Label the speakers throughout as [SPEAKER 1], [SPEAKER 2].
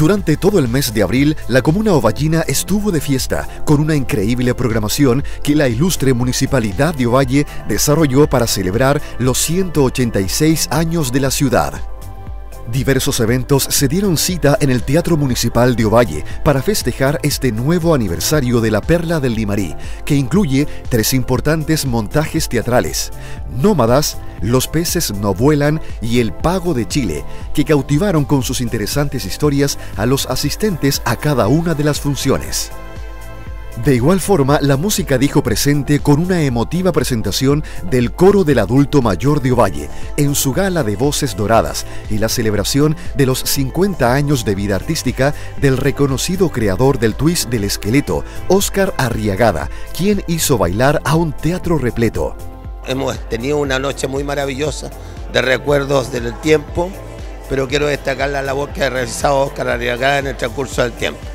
[SPEAKER 1] Durante todo el mes de abril, la comuna ovallina estuvo de fiesta con una increíble programación que la ilustre Municipalidad de Ovalle desarrolló para celebrar los 186 años de la ciudad. Diversos eventos se dieron cita en el Teatro Municipal de Ovalle para festejar este nuevo aniversario de la Perla del Limarí, que incluye tres importantes montajes teatrales, Nómadas, Los peces no vuelan y El Pago de Chile, que cautivaron con sus interesantes historias a los asistentes a cada una de las funciones. De igual forma, la música dijo presente con una emotiva presentación del coro del adulto mayor de Ovalle en su gala de voces doradas y la celebración de los 50 años de vida artística del reconocido creador del twist del esqueleto, Oscar Arriagada, quien hizo bailar a un teatro repleto.
[SPEAKER 2] Hemos tenido una noche muy maravillosa de recuerdos del tiempo, pero quiero destacar la labor que ha realizado Oscar Arriagada en el transcurso del tiempo.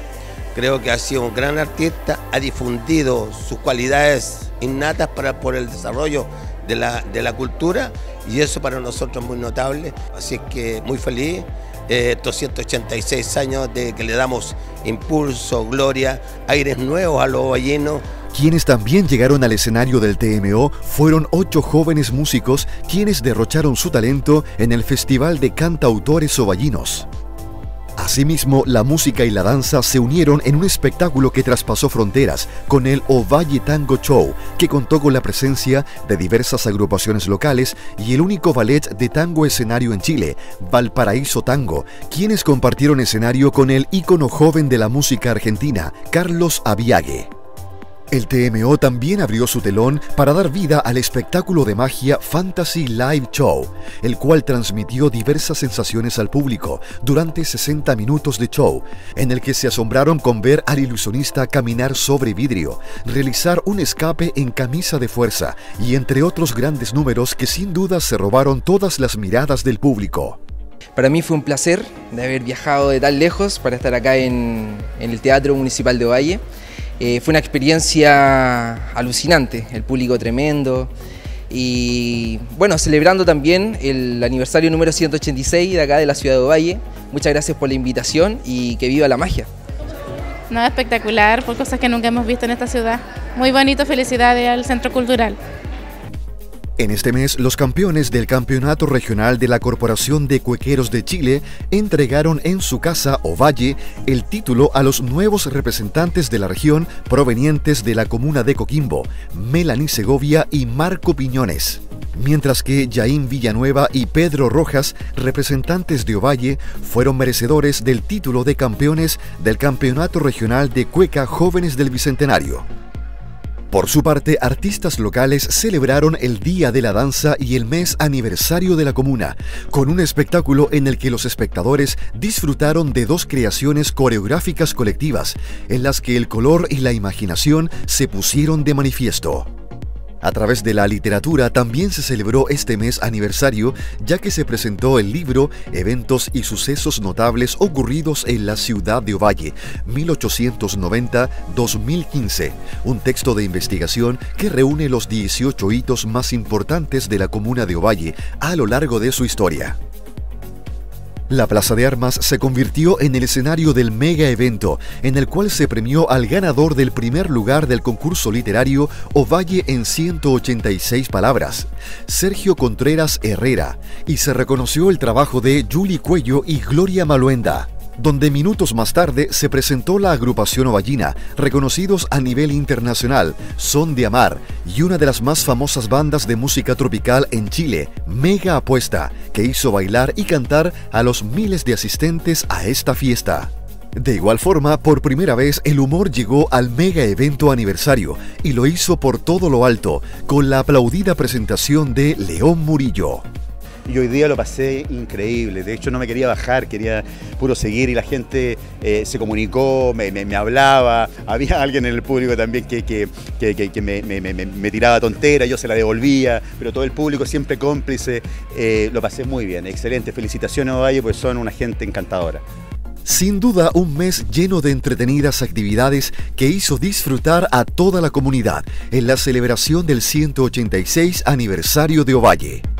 [SPEAKER 2] Creo que ha sido un gran artista, ha difundido sus cualidades innatas para, por el desarrollo de la, de la cultura y eso para nosotros es muy notable. Así que muy feliz. Eh, 286 años de que le damos impulso, gloria, aires nuevos a los ballenos.
[SPEAKER 1] Quienes también llegaron al escenario del TMO fueron ocho jóvenes músicos quienes derrocharon su talento en el Festival de Cantautores Ovallinos. Asimismo, la música y la danza se unieron en un espectáculo que traspasó fronteras con el Ovalle Tango Show, que contó con la presencia de diversas agrupaciones locales y el único ballet de tango escenario en Chile, Valparaíso Tango, quienes compartieron escenario con el ícono joven de la música argentina, Carlos Aviague. El TMO también abrió su telón para dar vida al espectáculo de magia Fantasy Live Show, el cual transmitió diversas sensaciones al público durante 60 minutos de show, en el que se asombraron con ver al ilusionista caminar sobre vidrio, realizar un escape en camisa de fuerza y entre otros grandes números que sin duda se robaron todas las miradas del público.
[SPEAKER 3] Para mí fue un placer de haber viajado de tan lejos para estar acá en, en el Teatro Municipal de Valle. Eh, fue una experiencia alucinante, el público tremendo y bueno, celebrando también el aniversario número 186 de acá de la ciudad de Ovalle. Muchas gracias por la invitación y que viva la magia.
[SPEAKER 4] Nada espectacular, por cosas que nunca hemos visto en esta ciudad. Muy bonito, felicidades al Centro Cultural.
[SPEAKER 1] En este mes, los campeones del Campeonato Regional de la Corporación de Cuequeros de Chile entregaron en su casa Ovalle el título a los nuevos representantes de la región provenientes de la comuna de Coquimbo, Melanie Segovia y Marco Piñones. Mientras que Jaín Villanueva y Pedro Rojas, representantes de Ovalle, fueron merecedores del título de campeones del Campeonato Regional de Cueca Jóvenes del Bicentenario. Por su parte, artistas locales celebraron el Día de la Danza y el mes aniversario de la comuna, con un espectáculo en el que los espectadores disfrutaron de dos creaciones coreográficas colectivas, en las que el color y la imaginación se pusieron de manifiesto. A través de la literatura también se celebró este mes aniversario, ya que se presentó el libro Eventos y sucesos notables ocurridos en la ciudad de Ovalle, 1890-2015, un texto de investigación que reúne los 18 hitos más importantes de la comuna de Ovalle a lo largo de su historia. La Plaza de Armas se convirtió en el escenario del mega evento, en el cual se premió al ganador del primer lugar del concurso literario Ovalle en 186 palabras, Sergio Contreras Herrera, y se reconoció el trabajo de Julie Cuello y Gloria Maluenda donde minutos más tarde se presentó la agrupación Ovallina, reconocidos a nivel internacional, Son de Amar, y una de las más famosas bandas de música tropical en Chile, Mega Apuesta, que hizo bailar y cantar a los miles de asistentes a esta fiesta. De igual forma, por primera vez el humor llegó al mega evento aniversario y lo hizo por todo lo alto, con la aplaudida presentación de León Murillo
[SPEAKER 5] y hoy día lo pasé increíble. De hecho, no me quería bajar, quería puro seguir y la gente eh, se comunicó, me, hablaba. Había alguien en el público también que, que, me, tiraba tontera, yo se la devolvía, pero todo el público siempre cómplice. Eh, lo pasé muy bien, excelente. Felicitaciones, Ovalle, pues son una gente encantadora.
[SPEAKER 1] Sin duda, un mes lleno de entretenidas actividades que hizo disfrutar a toda la comunidad en la celebración del 186 aniversario de Ovalle.